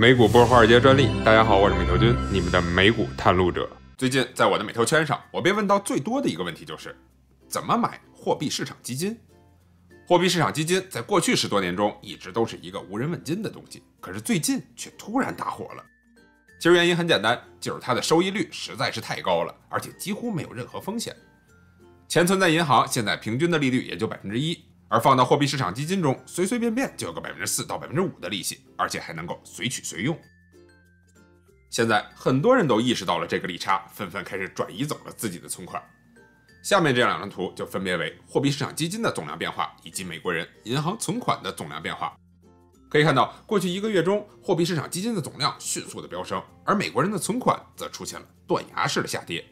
美股不是华尔街专利。大家好，我是美投君，你们的美股探路者。最近在我的美投圈上，我被问到最多的一个问题就是，怎么买货币市场基金？货币市场基金在过去十多年中一直都是一个无人问津的东西，可是最近却突然大火了。其实原因很简单，就是它的收益率实在是太高了，而且几乎没有任何风险。钱存在银行，现在平均的利率也就百分之一。而放到货币市场基金中，随随便便就有个百分之四到百分之五的利息，而且还能够随取随用。现在很多人都意识到了这个利差，纷纷开始转移走了自己的存款。下面这两张图就分别为货币市场基金的总量变化以及美国人银行存款的总量变化。可以看到，过去一个月中，货币市场基金的总量迅速的飙升，而美国人的存款则出现了断崖式的下跌。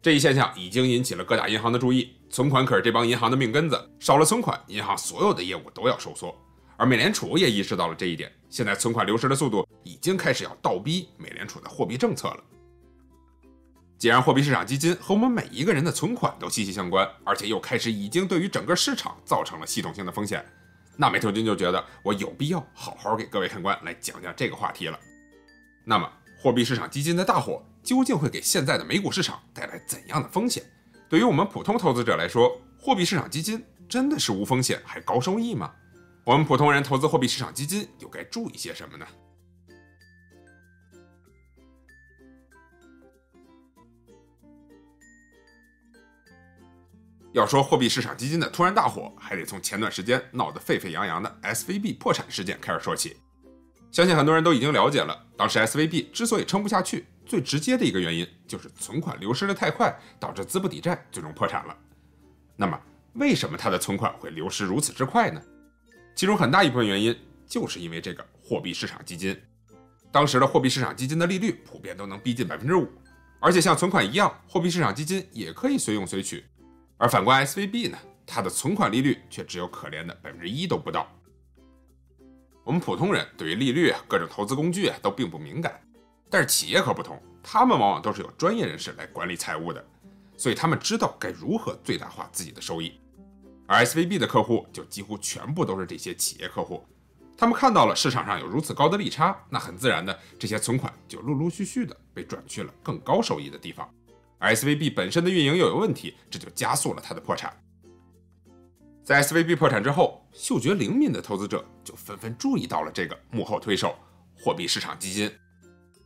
这一现象已经引起了各大银行的注意，存款可是这帮银行的命根子，少了存款，银行所有的业务都要收缩。而美联储也意识到了这一点，现在存款流失的速度已经开始要倒逼美联储的货币政策了。既然货币市场基金和我们每一个人的存款都息息相关，而且又开始已经对于整个市场造成了系统性的风险，那美特君就觉得我有必要好好给各位看官来讲讲这个话题了。那么，货币市场基金的大火。究竟会给现在的美股市场带来怎样的风险？对于我们普通投资者来说，货币市场基金真的是无风险还高收益吗？我们普通人投资货币市场基金又该注意些什么呢？要说货币市场基金的突然大火，还得从前段时间闹得沸沸扬扬的 SVB 破产事件开始说起。相信很多人都已经了解了，当时 SVB 之所以撑不下去。最直接的一个原因就是存款流失的太快，导致资不抵债，最终破产了。那么，为什么它的存款会流失如此之快呢？其中很大一部分原因就是因为这个货币市场基金。当时的货币市场基金的利率普遍都能逼近百分之五，而且像存款一样，货币市场基金也可以随用随取。而反观 SVB 呢，它的存款利率却只有可怜的百分之一都不到。我们普通人对于利率、各种投资工具都并不敏感。但是企业可不同，他们往往都是有专业人士来管理财务的，所以他们知道该如何最大化自己的收益。而 SVB 的客户就几乎全部都是这些企业客户，他们看到了市场上有如此高的利差，那很自然的，这些存款就陆陆续续的被转去了更高收益的地方。SVB 本身的运营又有问题，这就加速了它的破产。在 SVB 破产之后，嗅觉灵敏的投资者就纷纷注意到了这个幕后推手——货币市场基金。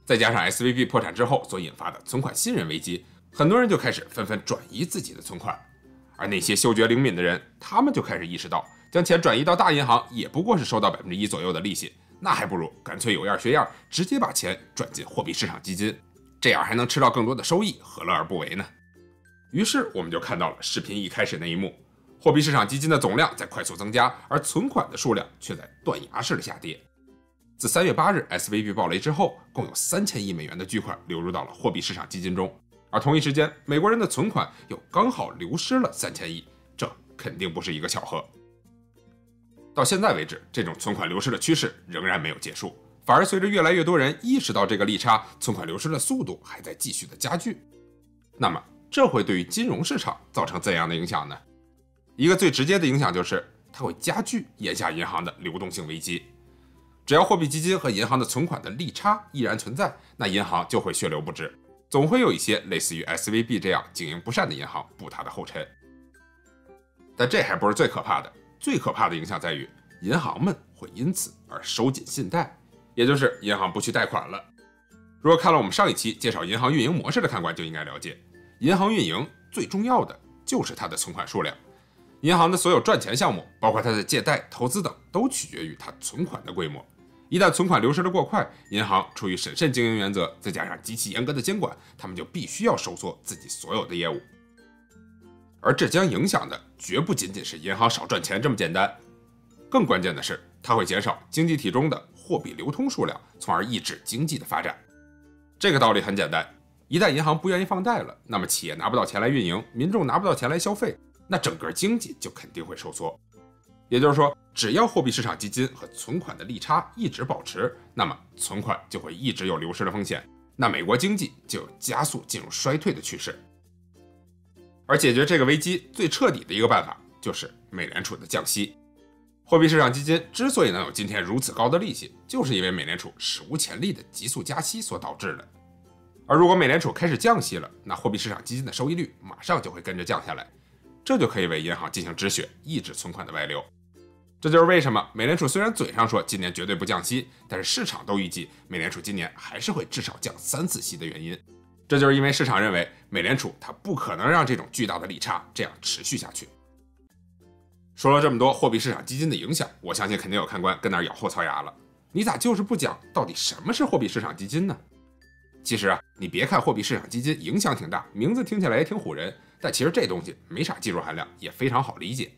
再加上 SVB 破产之后所引发的存款信任危机，很多人就开始纷纷转移自己的存款。而那些嗅觉灵敏的人，他们就开始意识到，将钱转移到大银行也不过是收到百分之一左右的利息，那还不如干脆有样学样，直接把钱转进货币市场基金，这样还能吃到更多的收益，何乐而不为呢？于是我们就看到了视频一开始那一幕：货币市场基金的总量在快速增加，而存款的数量却在断崖式的下跌。自三月八日 SVB 暴雷之后，共有三千亿美元的巨款流入到了货币市场基金中，而同一时间，美国人的存款又刚好流失了三千亿，这肯定不是一个巧合。到现在为止，这种存款流失的趋势仍然没有结束，反而随着越来越多人意识到这个利差，存款流失的速度还在继续的加剧。那么，这会对于金融市场造成怎样的影响呢？一个最直接的影响就是，它会加剧眼下银行的流动性危机。只要货币基金和银行的存款的利差依然存在，那银行就会血流不止，总会有一些类似于 SVB 这样经营不善的银行步它的后尘。但这还不是最可怕的，最可怕的影响在于银行们会因此而收紧信贷，也就是银行不去贷款了。如果看了我们上一期介绍银行运营模式的看官就应该了解，银行运营最重要的就是它的存款数量。银行的所有赚钱项目，包括它的借贷、投资等，都取决于它存款的规模。一旦存款流失的过快，银行出于审慎经营原则，再加上极其严格的监管，他们就必须要收缩自己所有的业务。而这将影响的绝不仅仅是银行少赚钱这么简单，更关键的是，它会减少经济体中的货币流通数量，从而抑制经济的发展。这个道理很简单，一旦银行不愿意放贷了，那么企业拿不到钱来运营，民众拿不到钱来消费，那整个经济就肯定会收缩。也就是说，只要货币市场基金和存款的利差一直保持，那么存款就会一直有流失的风险，那美国经济就有加速进入衰退的趋势。而解决这个危机最彻底的一个办法，就是美联储的降息。货币市场基金之所以能有今天如此高的利息，就是因为美联储史无前例的急速加息所导致的。而如果美联储开始降息了，那货币市场基金的收益率马上就会跟着降下来，这就可以为银行进行止血，抑制存款的外流。这就是为什么美联储虽然嘴上说今年绝对不降息，但是市场都预计美联储今年还是会至少降三次息的原因。这就是因为市场认为美联储它不可能让这种巨大的利差这样持续下去。说了这么多货币市场基金的影响，我相信肯定有看官跟那儿咬后槽牙了。你咋就是不讲到底什么是货币市场基金呢？其实啊，你别看货币市场基金影响挺大，名字听起来也挺唬人，但其实这东西没啥技术含量，也非常好理解。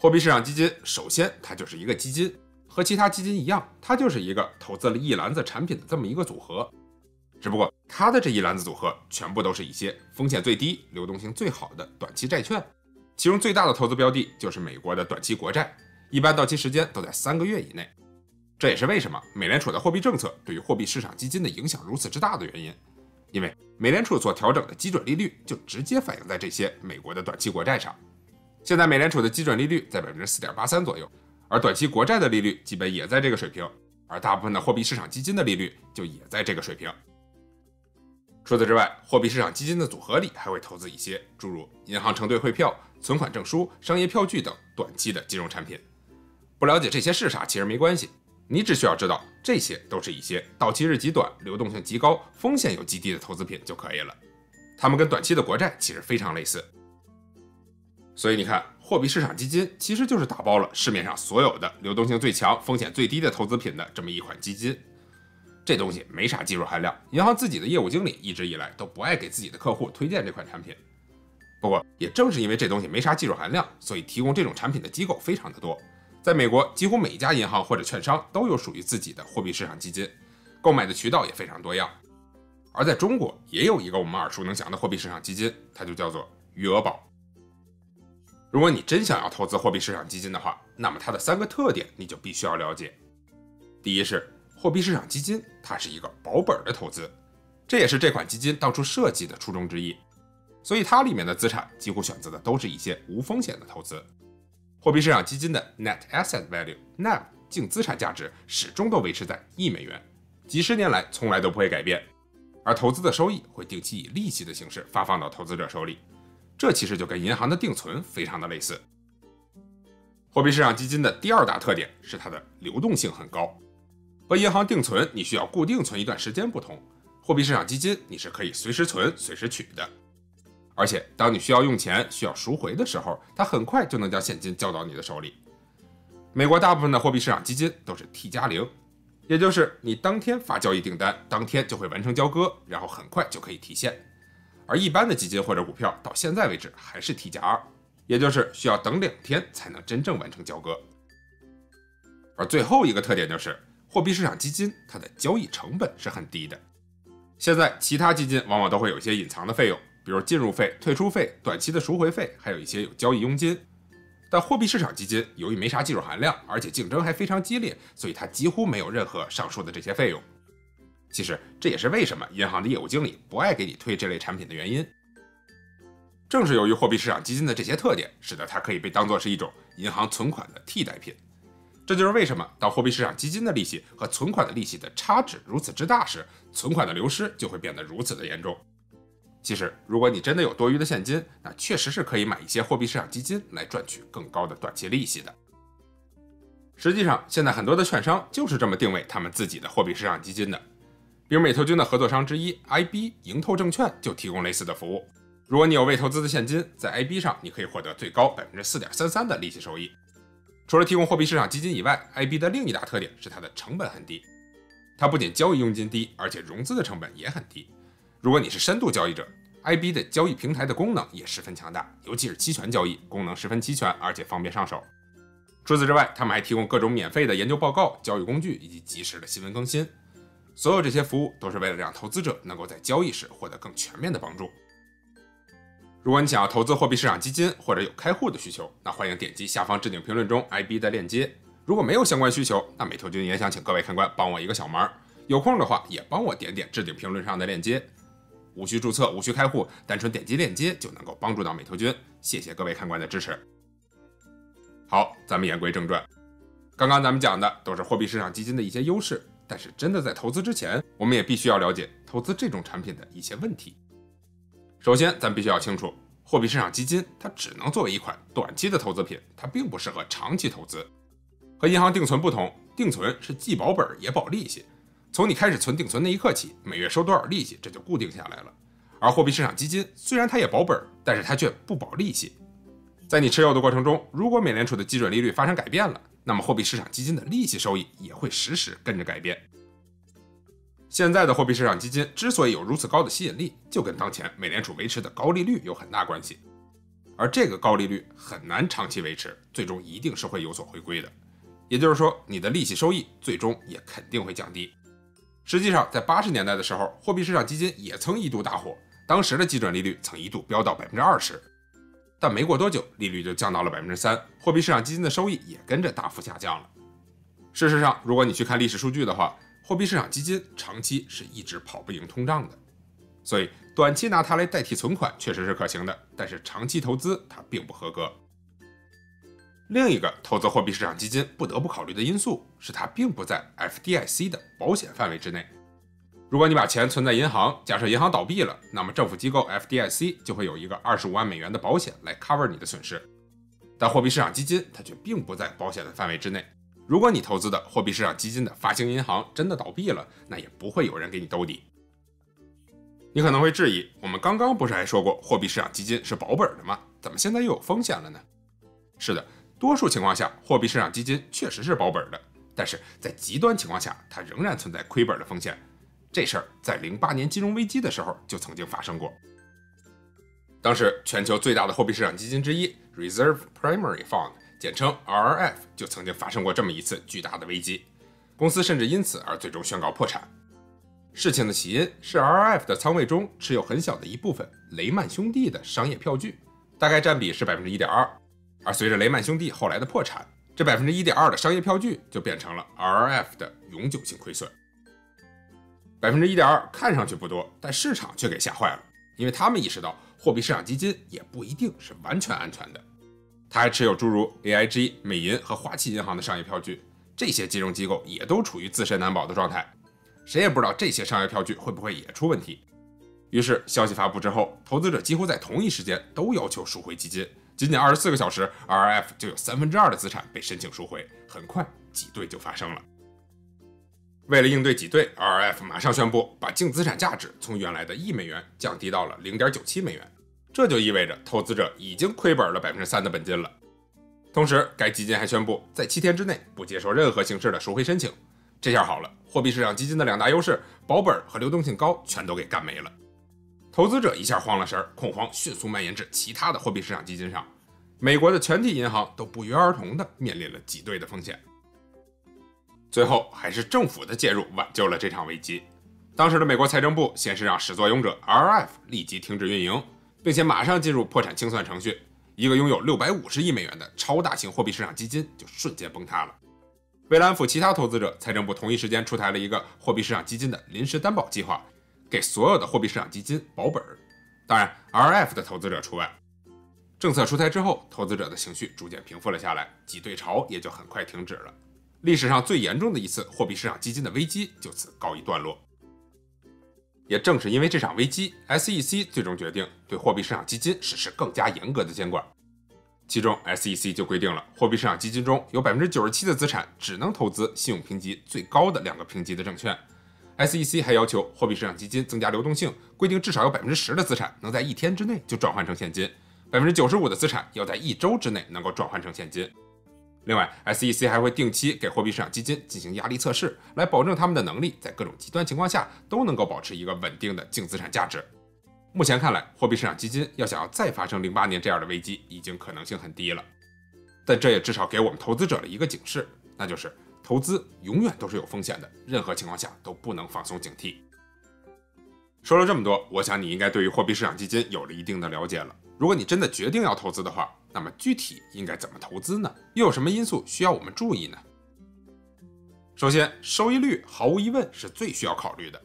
货币市场基金首先它就是一个基金，和其他基金一样，它就是一个投资了一篮子产品的这么一个组合。只不过它的这一篮子组合全部都是一些风险最低、流动性最好的短期债券。其中最大的投资标的就是美国的短期国债，一般到期时间都在三个月以内。这也是为什么美联储的货币政策对于货币市场基金的影响如此之大的原因。因为美联储所调整的基准利率就直接反映在这些美国的短期国债上。现在美联储的基准利率在百分之四点八三左右，而短期国债的利率基本也在这个水平，而大部分的货币市场基金的利率就也在这个水平。除此之外，货币市场基金的组合里还会投资一些诸如银行承兑汇票。存款证书、商业票据等短期的金融产品，不了解这些是啥其实没关系，你只需要知道这些都是一些到期日极短、流动性极高、风险又极低的投资品就可以了。它们跟短期的国债其实非常类似。所以你看，货币市场基金其实就是打包了市面上所有的流动性最强、风险最低的投资品的这么一款基金。这东西没啥技术含量，银行自己的业务经理一直以来都不爱给自己的客户推荐这款产品。不过，也正是因为这东西没啥技术含量，所以提供这种产品的机构非常的多。在美国，几乎每一家银行或者券商都有属于自己的货币市场基金，购买的渠道也非常多样。而在中国，也有一个我们耳熟能详的货币市场基金，它就叫做余额宝。如果你真想要投资货币市场基金的话，那么它的三个特点你就必须要了解。第一是货币市场基金，它是一个保本的投资，这也是这款基金当初设计的初衷之一。所以它里面的资产几乎选择的都是一些无风险的投资。货币市场基金的 Net Asset Value（NAV） 净资产价值始终都维持在一美元，几十年来从来都不会改变。而投资的收益会定期以利息的形式发放到投资者手里，这其实就跟银行的定存非常的类似。货币市场基金的第二大特点是它的流动性很高，和银行定存你需要固定存一段时间不同，货币市场基金你是可以随时存、随时取的。而且，当你需要用钱、需要赎回的时候，它很快就能将现金交到你的手里。美国大部分的货币市场基金都是 T 加零，也就是你当天发交易订单，当天就会完成交割，然后很快就可以提现。而一般的基金或者股票到现在为止还是 T 加二，也就是需要等两天才能真正完成交割。而最后一个特点就是货币市场基金它的交易成本是很低的。现在其他基金往往都会有一些隐藏的费用。比如进入费、退出费、短期的赎回费，还有一些有交易佣金。但货币市场基金由于没啥技术含量，而且竞争还非常激烈，所以它几乎没有任何上述的这些费用。其实这也是为什么银行的业务经理不爱给你推这类产品的原因。正是由于货币市场基金的这些特点，使得它可以被当作是一种银行存款的替代品。这就是为什么当货币市场基金的利息和存款的利息的差值如此之大时，存款的流失就会变得如此的严重。其实，如果你真的有多余的现金，那确实是可以买一些货币市场基金来赚取更高的短期利息的。实际上，现在很多的券商就是这么定位他们自己的货币市场基金的。比如美投君的合作商之一 IB 盈透证券就提供类似的服务。如果你有未投资的现金，在 IB 上你可以获得最高百分之四点三三的利息收益。除了提供货币市场基金以外，IB 的另一大特点是它的成本很低。它不仅交易佣金低，而且融资的成本也很低。如果你是深度交易者，IB 的交易平台的功能也十分强大，尤其是期权交易功能十分齐全，而且方便上手。除此之外，他们还提供各种免费的研究报告、交易工具以及及时的新闻更新。所有这些服务都是为了让投资者能够在交易时获得更全面的帮助。如果你想要投资货币市场基金或者有开户的需求，那欢迎点击下方置顶评论中 IB 的链接。如果没有相关需求，那美投君也想请各位看官帮我一个小忙，有空的话也帮我点点置顶评论上的链接。无需注册，无需开户，单纯点击链接就能够帮助到美图君。谢谢各位看官的支持。好，咱们言归正传。刚刚咱们讲的都是货币市场基金的一些优势，但是真的在投资之前，我们也必须要了解投资这种产品的一些问题。首先，咱必须要清楚，货币市场基金它只能作为一款短期的投资品，它并不适合长期投资。和银行定存不同，定存是既保本也保利息，从你开始存定存那一刻起，每月收多少利息，这就固定下来了。而货币市场基金虽然它也保本，但是它却不保利息。在你持有的过程中，如果美联储的基准利率发生改变了，那么货币市场基金的利息收益也会实时跟着改变。现在的货币市场基金之所以有如此高的吸引力，就跟当前美联储维持的高利率有很大关系。而这个高利率很难长期维持，最终一定是会有所回归的。也就是说，你的利息收益最终也肯定会降低。实际上，在八十年代的时候，货币市场基金也曾一度大火，当时的基准利率曾一度飙到百分之二十。但没过多久，利率就降到了百分之三，货币市场基金的收益也跟着大幅下降了。事实上，如果你去看历史数据的话，货币市场基金长期是一直跑不赢通胀的。所以，短期拿它来代替存款确实是可行的，但是长期投资它并不合格。另一个投资货币市场基金不得不考虑的因素是，它并不在 FDIC 的保险范围之内。如果你把钱存在银行，假设银行倒闭了，那么政府机构 FDIC 就会有一个二十五万美元的保险来 cover 你的损失。但货币市场基金它却并不在保险的范围之内。如果你投资的货币市场基金的发行银行真的倒闭了，那也不会有人给你兜底。你可能会质疑，我们刚刚不是还说过货币市场基金是保本的吗？怎么现在又有风险了呢？是的，多数情况下，货币市场基金确实是保本的，但是在极端情况下，它仍然存在亏本的风险。这事儿在零八年金融危机的时候就曾经发生过。当时全球最大的货币市场基金之一 Reserve Primary Fund，简称 RRF，就曾经发生过这么一次巨大的危机，公司甚至因此而最终宣告破产。事情的起因是 RRF 的仓位中持有很小的一部分雷曼兄弟的商业票据，大概占比是百分之一点二。而随着雷曼兄弟后来的破产，这百分之一点二的商业票据就变成了 RRF 的永久性亏损。百分之一点二看上去不多，但市场却给吓坏了，因为他们意识到货币市场基金也不一定是完全安全的。他还持有诸如 AIG、美银和花旗银行的商业票据，这些金融机构也都处于自身难保的状态，谁也不知道这些商业票据会不会也出问题。于是消息发布之后，投资者几乎在同一时间都要求赎回基金，仅仅二十四个小时，RF 就有三分之二的资产被申请赎回，很快挤兑就发生了。为了应对挤兑，RF 马上宣布把净资产价值从原来的一美元降低到了零点九七美元，这就意味着投资者已经亏本了百分之三的本金了。同时，该基金还宣布在七天之内不接受任何形式的赎回申请。这下好了，货币市场基金的两大优势——保本和流动性高，全都给干没了。投资者一下慌了神，恐慌迅速蔓延至其他的货币市场基金上，美国的全体银行都不约而同地面临了挤兑的风险。最后还是政府的介入挽救了这场危机。当时的美国财政部先是让始作俑者 R F 立即停止运营，并且马上进入破产清算程序。一个拥有六百五十亿美元的超大型货币市场基金就瞬间崩塌了。为了安抚其他投资者，财政部同一时间出台了一个货币市场基金的临时担保计划，给所有的货币市场基金保本。当然 R F 的投资者除外。政策出台之后，投资者的情绪逐渐平复了下来，挤兑潮也就很快停止了。历史上最严重的一次货币市场基金的危机就此告一段落。也正是因为这场危机，SEC 最终决定对货币市场基金实施更加严格的监管。其中，SEC 就规定了货币市场基金中有百分之九十七的资产只能投资信用评级最高的两个评级的证券。SEC 还要求货币市场基金增加流动性，规定至少有百分之十的资产能在一天之内就转换成现金，百分之九十五的资产要在一周之内能够转换成现金。另外，SEC 还会定期给货币市场基金进行压力测试，来保证他们的能力在各种极端情况下都能够保持一个稳定的净资产价值。目前看来，货币市场基金要想要再发生零八年这样的危机，已经可能性很低了。但这也至少给我们投资者了一个警示，那就是投资永远都是有风险的，任何情况下都不能放松警惕。说了这么多，我想你应该对于货币市场基金有了一定的了解了。如果你真的决定要投资的话，那么具体应该怎么投资呢？又有什么因素需要我们注意呢？首先，收益率毫无疑问是最需要考虑的。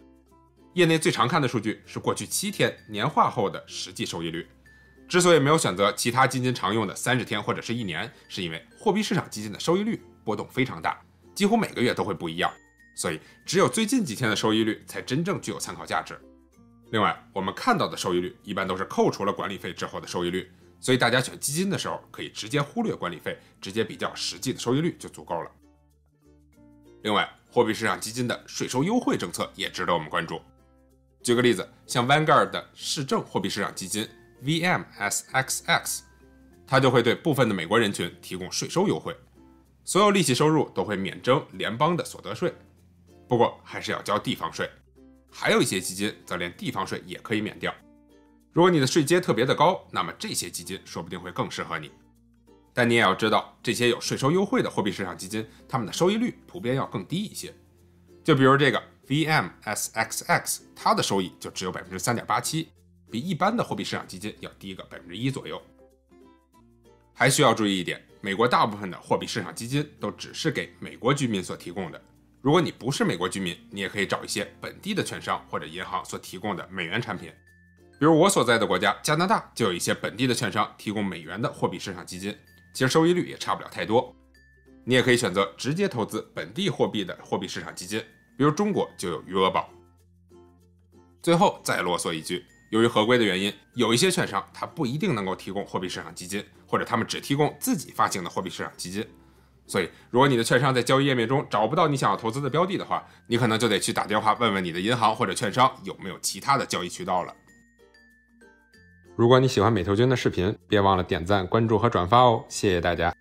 业内最常看的数据是过去七天年化后的实际收益率。之所以没有选择其他基金常用的三十天或者是一年，是因为货币市场基金的收益率波动非常大，几乎每个月都会不一样，所以只有最近几天的收益率才真正具有参考价值。另外，我们看到的收益率一般都是扣除了管理费之后的收益率，所以大家选基金的时候可以直接忽略管理费，直接比较实际的收益率就足够了。另外，货币市场基金的税收优惠政策也值得我们关注。举个例子，像 Vanguard 的市政货币市场基金。VMSXX，它就会对部分的美国人群提供税收优惠，所有利息收入都会免征联邦的所得税，不过还是要交地方税。还有一些基金则连地方税也可以免掉。如果你的税阶特别的高，那么这些基金说不定会更适合你。但你也要知道，这些有税收优惠的货币市场基金，它们的收益率普遍要更低一些。就比如这个 VMSXX，它的收益就只有百分之三点八七。比一般的货币市场基金要低个百分之一左右。还需要注意一点，美国大部分的货币市场基金都只是给美国居民所提供的。如果你不是美国居民，你也可以找一些本地的券商或者银行所提供的美元产品。比如我所在的国家加拿大就有一些本地的券商提供美元的货币市场基金，其实收益率也差不了太多。你也可以选择直接投资本地货币的货币市场基金，比如中国就有余额宝。最后再啰嗦一句。由于合规的原因，有一些券商它不一定能够提供货币市场基金，或者他们只提供自己发行的货币市场基金。所以，如果你的券商在交易页面中找不到你想要投资的标的的话，你可能就得去打电话问问你的银行或者券商有没有其他的交易渠道了。如果你喜欢美投君的视频，别忘了点赞、关注和转发哦，谢谢大家。